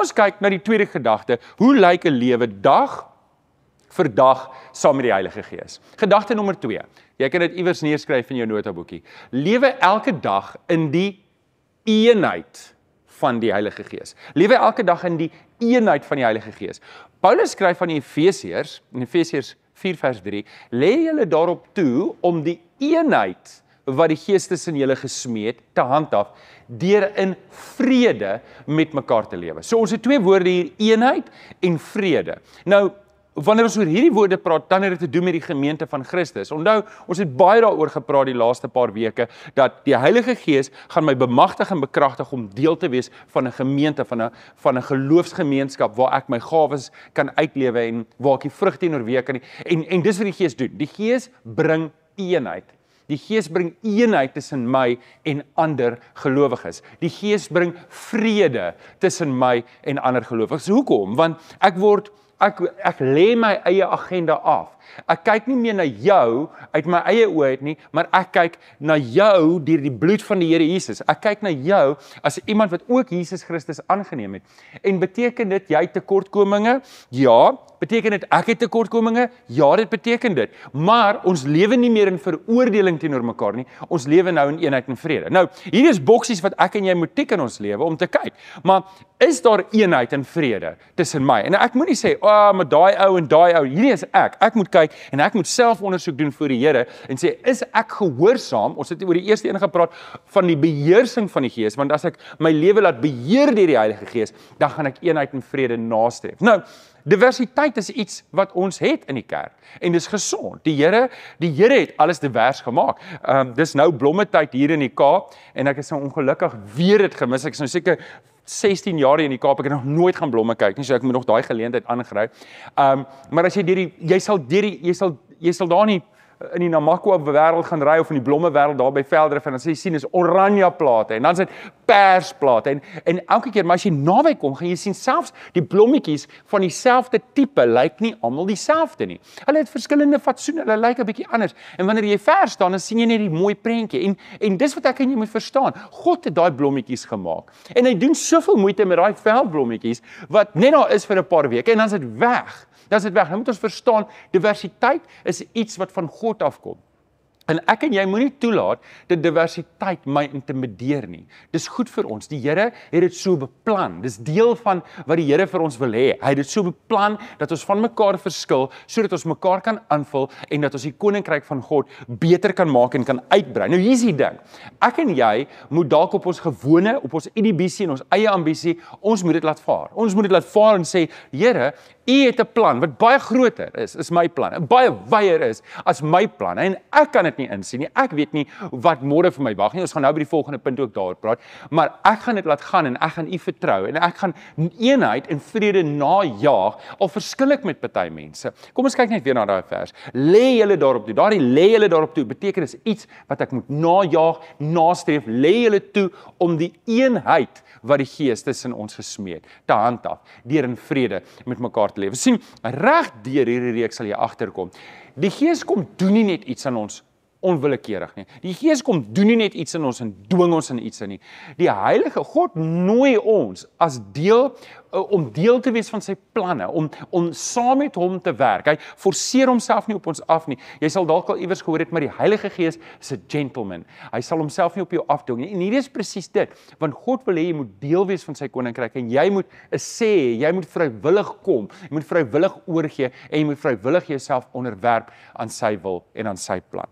kom ons kyk na die tweede gedagte. Hoe lyk 'n lewe dag vir dag saam met die Heilige Gees? Gedagte nommer 2. Jy kan dit iewers neerskryf in jou notaboekie. Lewe elke dag in die eenheid van die Heilige Gees. Lewe elke dag in die eenheid van die Heilige Gees. Paulus skryf aan die Efesiërs in Efesiërs 4 vers 3: "Lê julle daarop toe om die eenheid wat die Gees tussen julle gesmeed te handhaaf deur in vrede met mekaar te lewe." So ons het twee woorde hier: eenheid en vrede. Nou wanneer ons oor hierdie woorde praat, dan het dit te doen met die gemeente van Christus. Onthou, ons het baie daaroor gepraat die laaste paar weke dat die Heilige Gees gaan my bemagtig en bekragtig om deel te wees van 'n gemeente, van 'n van 'n geloofsgemeenskap waar ek my gawes kan uitlewe en waar ek die vrug teenoor week kan en en dis wat die Gees doen. Die Gees bring eenheid. Die Gees bring eenheid tussen my en ander gelowiges. Die Gees bring vrede tussen my en ander gelowiges. Hoekom? Want ek word ek ek lê my eie agenda af. Ek kyk nie meer na jou uit my eie oë uit nie, maar ek kyk na jou deur die bloed van die Here Jesus. Ek kyk na jou as iemand wat ook Jesus Christus aangeneem het. En beteken dit jy tekortkominge? Ja, beteken dit ek het tekortkominge? Ja, dit beteken dit. Maar ons lewe nie meer in veroordeling teenoor mekaar nie. Ons lewe nou in eenheid en vrede. Nou, hier is boksies wat ek en jy moet tik in ons lewe om te kyk. Maar is daar eenheid en vrede tussen my? En ek moenie sê, "Ag, oh, maar daai ou en daai ou, hierdie is ek." Ek moet kyk en ek moet self ondersoek doen vir die Here en sê, "Is ek gehoorsaam?" Ons het oor die eerste een gepraat van die beheersing van die Gees, want as ek my lewe laat beheer deur die Heilige Gees, dan gaan ek eenheid en vrede nastreef. Nou, Diversiteit is iets wat ons het in die kerk en dis gesond. Die Here, die Here het alles divers gemaak. Ehm um, dis nou blommetyd hier in die Kaap en ek is nou ongelukkig weer dit gemis. Ek is nou seker 16 jaar hier in die Kaap. Ek het nog nooit gaan blomme kyk nie, so ek moet nog daai geleentheid aangryp. Ehm um, maar as jy deur die jy sal deur die jy sal jy sal daar nie in die Namakwa wêreld gaan ry of in die blomme wêreld daar by Veldrif en dan sê jy sien is oranje plate en dan dit persplate en en elke keer maar as jy naby kom gaan jy sien selfs die blommetjies van dieselfde tipe lyk nie almal dieselfde nie. Hulle het verskillende fatsoene, hulle lyk 'n bietjie anders. En wanneer jy ver staan dan sien jy net die mooi prentjie en en dis wat ek en jy moet verstaan. God het daai blommetjies gemaak. En hy doen soveel moeite met daai veldblommetjies wat net daar is vir 'n paar weke en dan is dit weg. Dan is dit weg. Nou moet ons verstaan, diversiteit is iets wat van God afkom. En ek en jy moenie toelaat dat diversiteit my intimideer nie. Dis goed vir ons. Die Here het dit so beplan. Dis deel van wat die Here vir ons wil hê. Hy het dit so beplan dat ons van mekaar verskil sodat ons mekaar kan aanvul en dat ons die koninkryk van God beter kan maak en kan uitbrei. Nou hier's die ding. Ek en jy moet dalk op ons gewone, op ons inhibisie en ons eie ambisie, ons moet dit laat vaar. Ons moet dit laat vaar en sê, Here, U het 'n plan wat baie groter is, is my plan. En baie wyer is as my plan. En ek kan dit nie insien nie. Ek weet nie wat môre vir my wag nie. Ons gaan nou by die volgende punt ook daaroor praat. Maar ek gaan dit laat gaan en ek gaan U vertrou en ek gaan eenheid en vrede najaag al verskil ek met party mense. Kom ons kyk net weer na daai vers. Lê julle daarop toe. Daardie lê julle daarop toe beteken dis iets wat ek moet najaag, nastreef. Lê julle toe om die eenheid wat die Gees tussen ons gesmeed te handhaaf deur in vrede met mekaar te lewe. sien reg deur hierdie reeks sal jy agterkom. Die Gees kom doen nie net iets aan ons onwillekeurig nie. Die Gees kom doen nie net iets in ons en dwing ons in iets in nie. Die Heilige God nooi ons as deel uh, om deel te wees van sy planne, om om saam met hom te werk. Hy forceer homself nie op ons af nie. Jy sal dalk al iewers gehoor het maar die Heilige Gees is 'n gentleman. Hy sal homself nie op jou afdwing nie. En hier is presies dit, want God wil hê jy moet deel wees van sy koninkryk en jy moet sê, jy moet vrywillig kom. Jy moet vrywillig oorgee en jy moet vrywillig jouself onderwerp aan sy wil en aan sy plan.